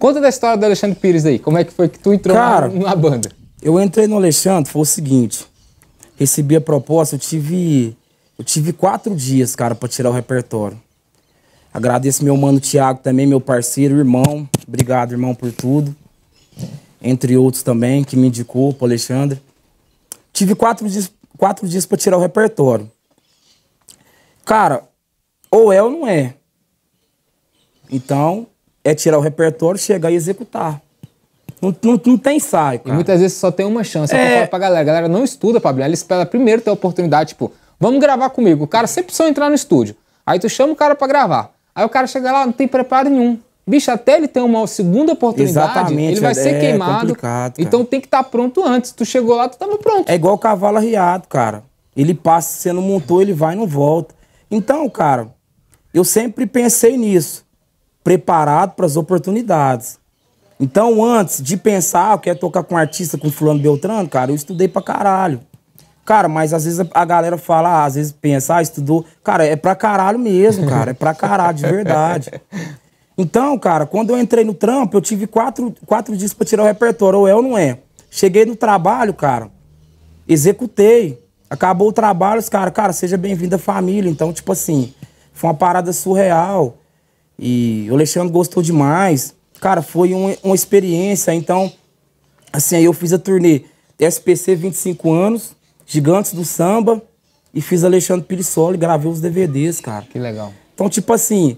Conta da história do Alexandre Pires aí. Como é que foi que tu entrou Cara, na, na banda? Eu entrei no Alexandre, foi o seguinte. Recebi a proposta, eu tive. Eu tive quatro dias, cara, pra tirar o repertório. Agradeço meu mano Thiago também, meu parceiro, irmão. Obrigado, irmão, por tudo. Entre outros também, que me indicou pro Alexandre. Tive quatro dias, quatro dias pra tirar o repertório. Cara, ou é ou não é. Então, é tirar o repertório, chegar e executar. Não, não, não tem ensaio, E cara. muitas vezes só tem uma chance. É. É. Eu falo pra galera. A galera não estuda abrir. Ela espera primeiro ter a oportunidade, tipo, vamos gravar comigo. O cara sempre só entrar no estúdio. Aí tu chama o cara pra gravar. Aí o cara chega lá, não tem preparo nenhum. Bicho, até ele ter uma segunda oportunidade, Exatamente, ele vai ser é queimado. complicado, cara. Então tem que estar pronto antes. Tu chegou lá, tu tava pronto. É igual o cavalo arriado, cara. Ele passa, você não montou, ele vai e não volta. Então, cara, eu sempre pensei nisso. Preparado para as oportunidades. Então, antes de pensar, ah, eu quero tocar com um artista, com fulano Beltrano, cara, eu estudei pra caralho. Cara, mas às vezes a galera fala, às vezes pensa, ah, estudou. Cara, é pra caralho mesmo, cara. É pra caralho, de verdade. Então, cara, quando eu entrei no trampo, eu tive quatro, quatro dias pra tirar o repertório, ou é ou não é. Cheguei no trabalho, cara, executei. Acabou o trabalho, os caras, cara, seja bem-vindo à família. Então, tipo assim, foi uma parada surreal. E o Alexandre gostou demais. Cara, foi um- uma experiência. Então, assim, aí eu fiz a turnê SPC 25 anos, Gigantes do Samba, e fiz Alexandre Pirissoli, gravei os DVDs, cara. Que legal. Então, tipo assim,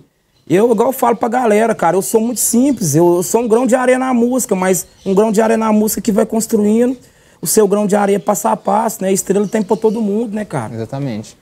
eu, igual eu falo pra galera, cara, eu sou muito simples. Eu, eu sou um grão de areia na música, mas um grão de areia na música que vai construindo o seu grão de areia passo a passo, né? Estrela tem pra todo mundo, né, cara? Exatamente.